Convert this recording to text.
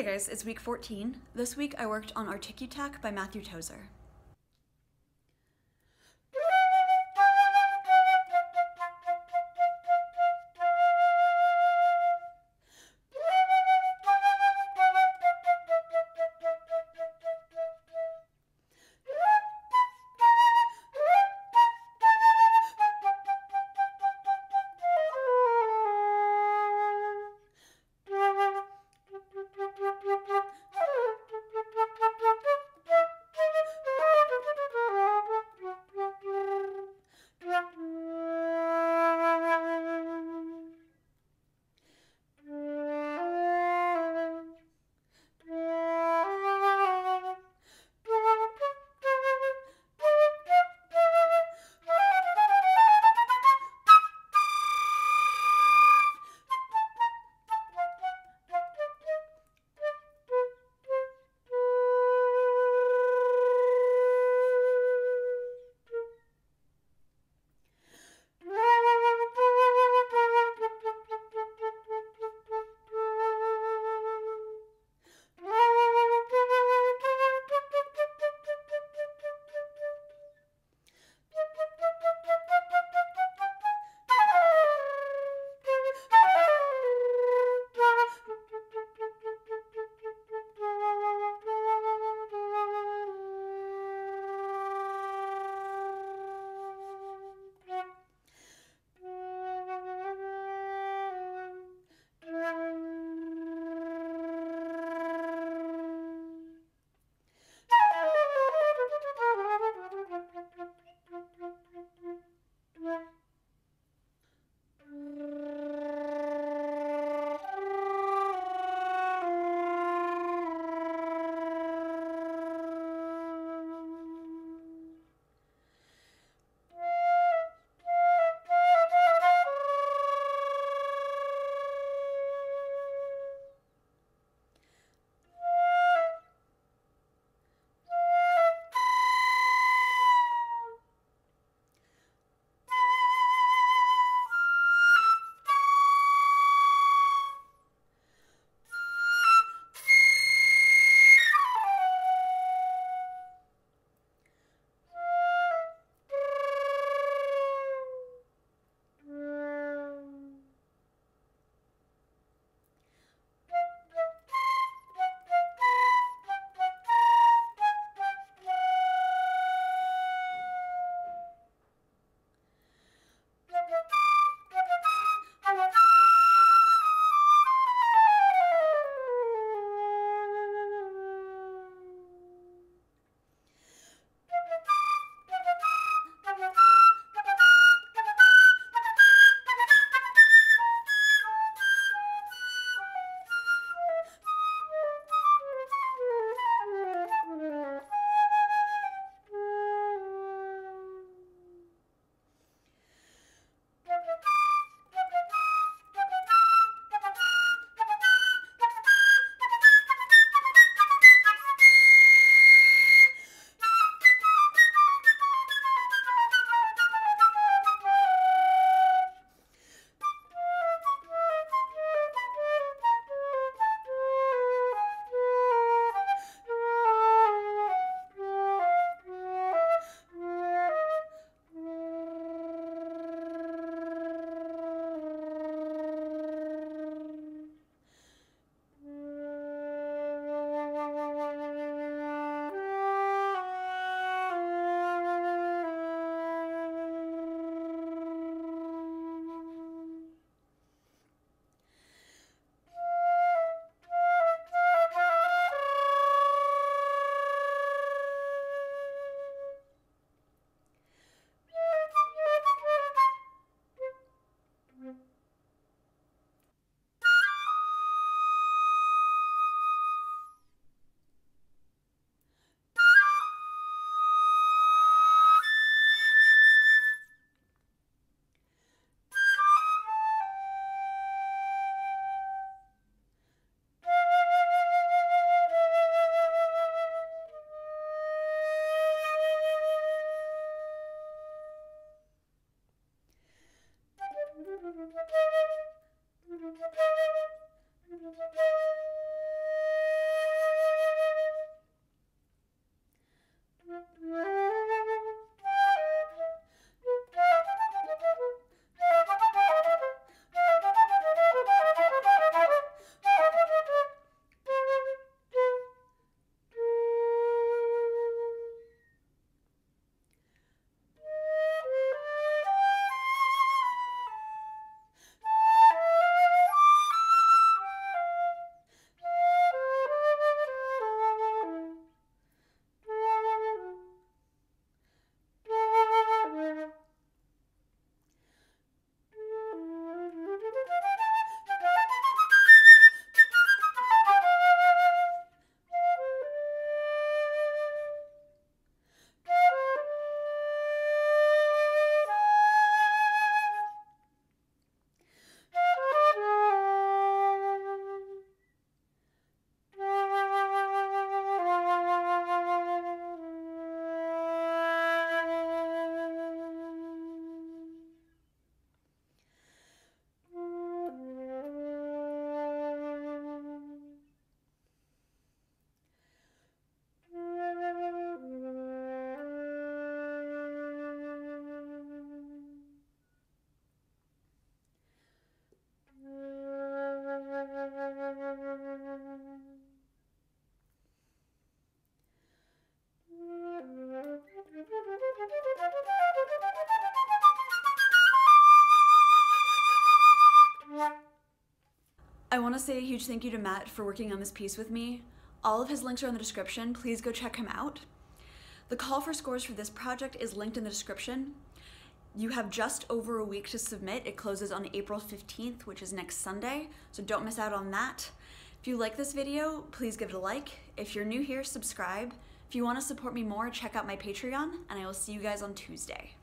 Hey guys, it's week 14. This week I worked on Articu-tack by Matthew Tozer. Thank you. Want to say a huge thank you to Matt for working on this piece with me. All of his links are in the description. Please go check him out. The call for scores for this project is linked in the description. You have just over a week to submit. It closes on April 15th, which is next Sunday, so don't miss out on that. If you like this video, please give it a like. If you're new here, subscribe. If you want to support me more, check out my Patreon, and I will see you guys on Tuesday.